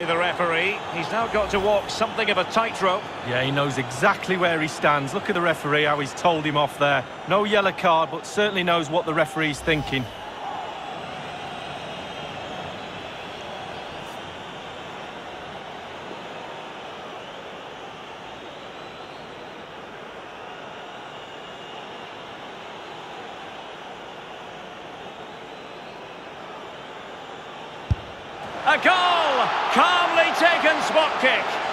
The referee, he's now got to walk something of a tightrope. Yeah, he knows exactly where he stands. Look at the referee, how he's told him off there. No yellow card, but certainly knows what the referee's thinking. A goal! Calmly taken spot kick.